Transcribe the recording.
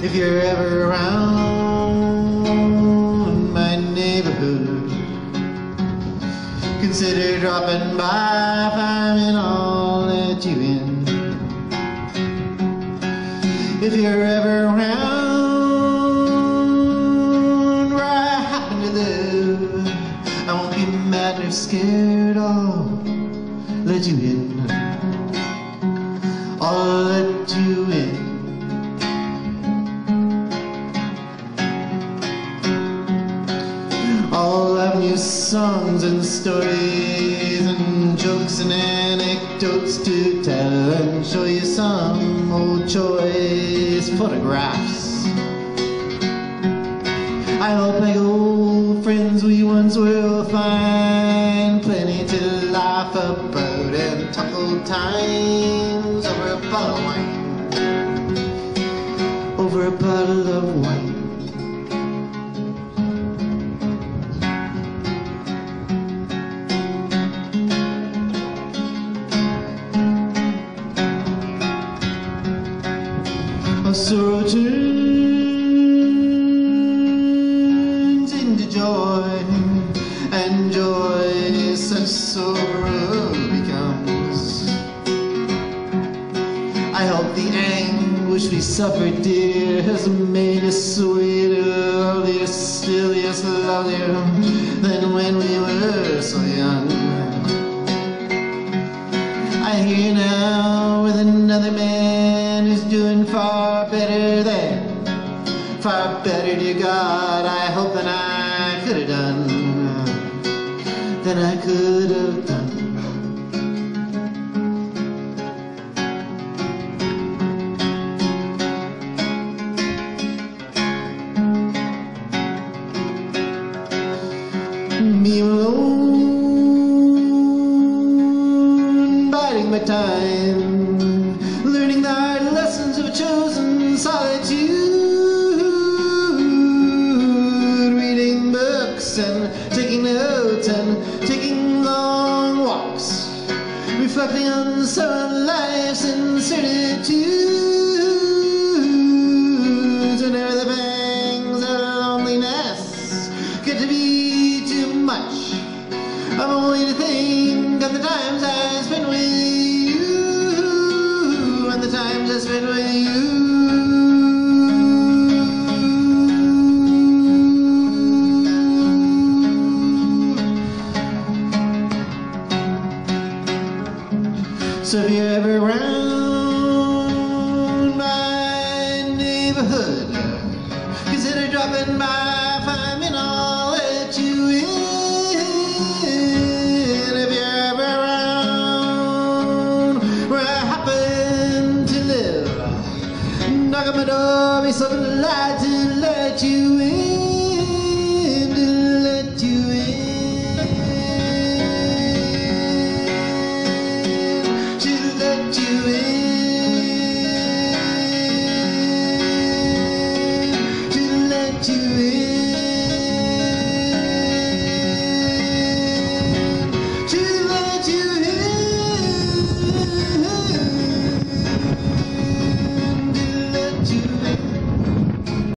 If you're ever around my neighborhood, consider dropping by, finding all that you in. If you're ever around scared. I'll let you in. I'll let you in. I'll have new songs and stories and jokes and anecdotes to tell and show you some old choice photographs. I hope like old friends we once will find about and talk old times over a bottle of wine. Over a bottle of wine. A sorrow turns into joy, and joy such sorrow anguish we suffered, dear, has made us sweeter, lovelier, still, yes, lovelier than when we were so young. I hear now with another man who's doing far better than, far better, dear God, I hope than I could have done, than I could have done. Alone, biding my time, learning the hard lessons of a chosen solitude, reading books and taking notes and taking long walks, reflecting on some life's incertitudes I spent with you, and the times I spent with you. So if you're ever around my neighborhood, consider dropping by, find me and knock on my door, be so glad to let you in, to let you in, to let you in, to let you in.